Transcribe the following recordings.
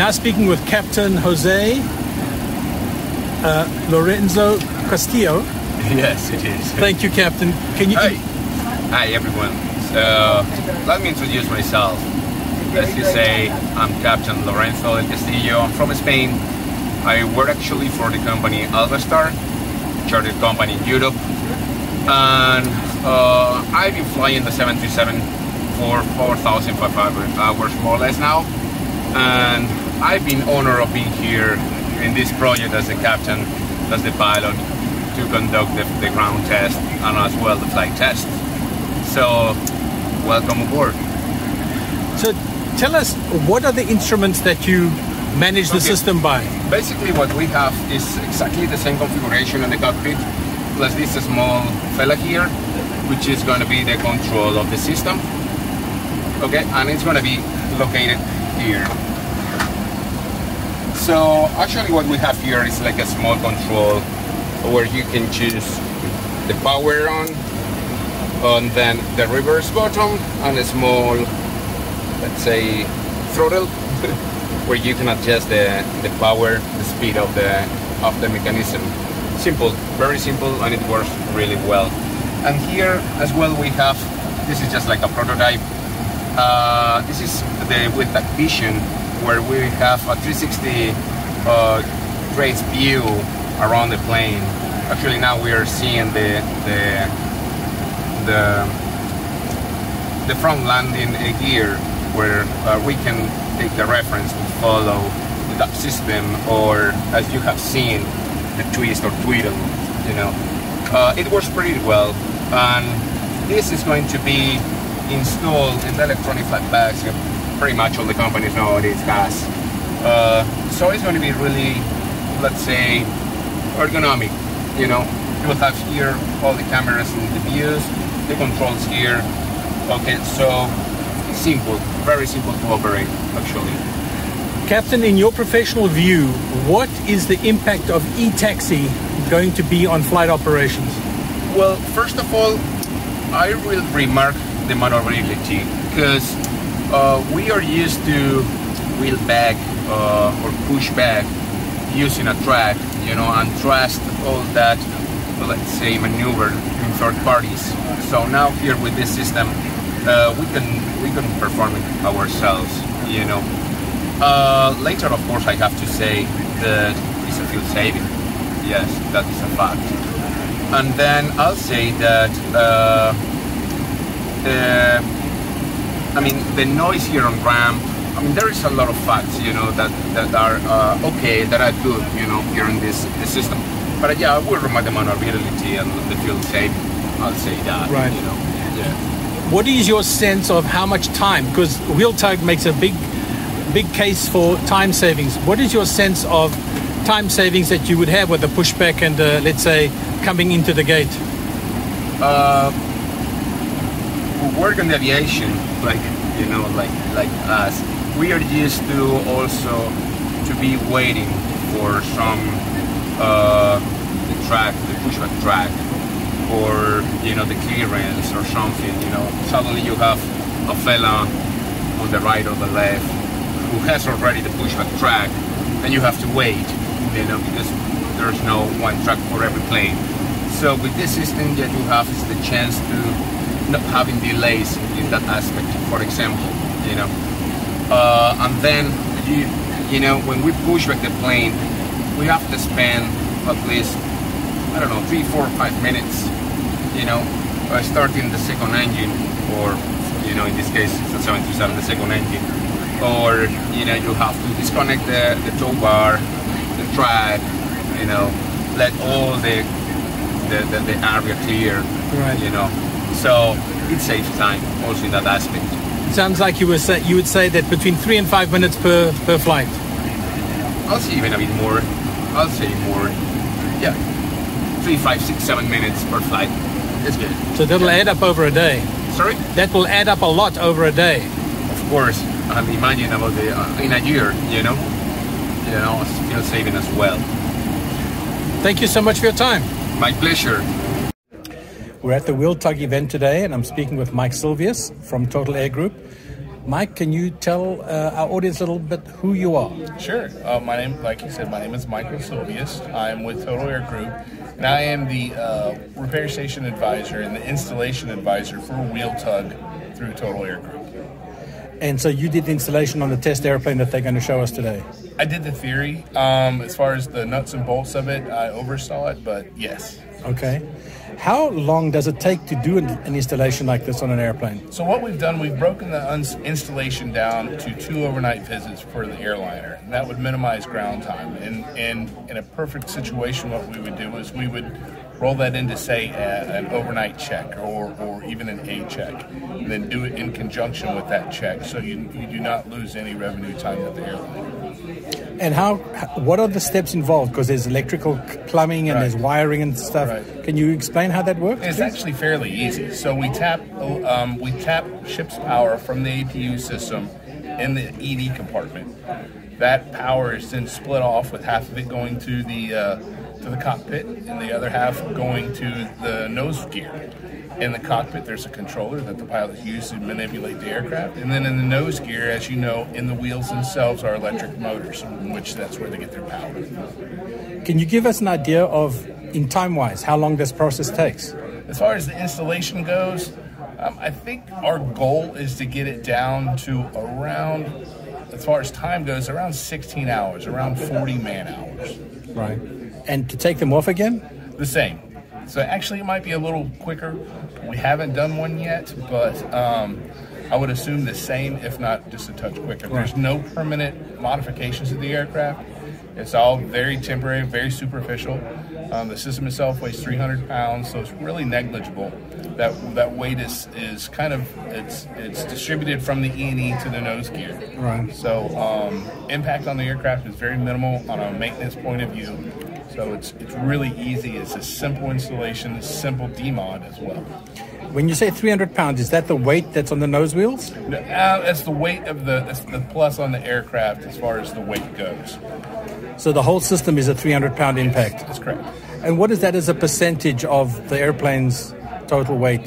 Now speaking with Captain Jose uh, Lorenzo Castillo. Yes, it is. Thank you, Captain. Can you? Hi, hi everyone. So let me introduce myself. As you say, I'm Captain Lorenzo del Castillo. I'm from Spain. I work actually for the company AlbaStar, chartered company in Europe, and uh, I've been flying the 737 for 4,500 hours more or less now, and I've been honored of being here in this project as the captain, as the pilot, to conduct the, the ground test and as well the flight test. So, welcome aboard. So, tell us what are the instruments that you manage the Okay. system by? Basically, what we have is exactly the same configuration in the cockpit, plus this small fella here, which is going to be the control of the system. Okay, and it's going to be located here. So actually, what we have here is like a small control where you can choose the power on, and then the reverse button, and a small, let's say, throttle where you can adjust the, the power, the speed of the of the mechanism. Simple, very simple, and it works really well. And here as well we have this is just like a prototype. Uh, this is the with that vision where we have a 360 uh, view around the plane. Actually now we are seeing the the the the front landing gear where uh, we can take the reference to follow that system or as you have seen the twist or twiddle you know uh, it works pretty well and this is going to be installed in the electronic flight bags pretty much all the companies nowadays has uh, so it's going to be really let's say ergonomic you know? You will have here all the cameras and the views the controls here. Okay so simple very simple to operate actually. Captain, in your professional view, what is the impact of e-taxi going to be on flight operations? Well, first of all, I will remark the maneuverability because uh, we are used to wheel back uh, or push back using a track, you know, and trust all that, let's say, maneuver in third parties. So now here with this system, uh, we can we can perform it ourselves, you know. Uh, later, of course, I have to say that it's a fuel saving. Yes, that is a fact. And then I'll say that, uh, I mean, the noise here on ramp. I mean, there is a lot of facts, you know, that that are uh, okay, that are good, you know, here in this, this system. But uh, yeah, I will remark the maneuverability and the fuel saving. I'll say that. Right. You know. Yeah. What is your sense of how much time? Because WheelTug makes a big, big case for time savings. What is your sense of time savings that you would have with a pushback and, uh, let's say, coming into the gate? Who work in the aviation, like you know, like like us, we are used to also to be waiting for some uh, the track, the pushback track, or you know the clearance or something. You know, suddenly you have a fella on the right or the left who has already the pushback track, and you have to wait. You know, because there's no one track for every plane. So with this system, that you have is the chance to not having delays in that aspect. For example, you know, uh, and then you, you know, when we push back the plane, we have to spend at least I don't know three, four, five minutes, you know, uh, starting the second engine, or you know, in this case, it's a 737, the second engine, or you know, you have to disconnect the, the tow bar, the track, you know, let all the the, the, the area clear, Right. you know. So it saves time also in that aspect. It Sounds like you were say, you would say that between three and five minutes per, per flight. I'll say even a bit more. I'll say more. Yeah, three, five, six, seven minutes per flight. It's good. So that'll add up over a day. Sorry, That will add up a lot over a day. of course. And imagine about the uh, in a year, you know, you know, still saving as well. Thank you so much for your time. My pleasure. We're at the WheelTug event today, and I'm speaking with Mike Silvius from Total Air Group. Mike, can you tell uh, our audience a little bit who you are? Sure. Uh, my name, like you said, my name is Michael Silvius. I'm with Total Air Group, and I am the uh, repair station advisor and the installation advisor for WheelTug through Total Air Group. And so you did the installation on the test airplane that they're going to show us today. I did the theory. Um, as far as the nuts and bolts of it, I oversaw it, but yes. Okay. How long does it take to do an, installation like this on an airplane? So what we've done, we've broken the installation down to two overnight visits for the airliner. And that would minimize ground time. And, and in a perfect situation, what we would do is we would roll that into, say, a, an overnight check or, or even an A check, and then do it in conjunction with that check so you, you do not lose any revenue time with the airline. And how? What are the steps involved? Because there's electrical plumbing and Right. there's wiring and stuff. Right. Can you explain how that works? It's please? actually fairly easy. So we tap um, we tap ship's power from the APU system in the ED compartment. That power is then split off with half of it going to the uh, to the cockpit and the other half going to the nose gear. In the cockpit, there's a controller that the pilots use to manipulate the aircraft, and then in the nose gear, as you know, in the wheels themselves are electric motors, in which that's where they get their power. Can you give us an idea of, in time wise, how long this process takes? As far as the installation goes, um, I think our goal is to get it down to around, as far as time goes, around 16 hours, around 40 man hours. Right. And to take them off again? The same. So actually, it might be a little quicker. We haven't done one yet, but um, I would assume the same, if not just a touch quicker. There's no permanent modifications to the aircraft. It's all very temporary, very superficial. Um, the system itself weighs 300 pounds, so it's really negligible. That that weight is, is kind of it's it's distributed from the E and E to the nose gear. Right. So um, impact on the aircraft is very minimal on a maintenance point of view. So it's it's really easy. It's a simple installation, a simple demod as well. When you say 300 pounds, is that the weight that's on the nose wheels? Uh, that's the weight of the that's the plus on the aircraft as far as the weight goes. So the whole system is a 300 pound impact. That's correct. And what is that as a percentage of the airplane's total weight?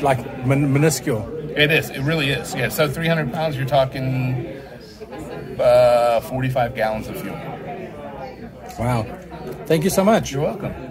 Like min- minuscule. It is. It really is. Yeah. So 300 pounds, you're talking uh, 45 gallons of fuel. Wow. Thank you so much. You're welcome.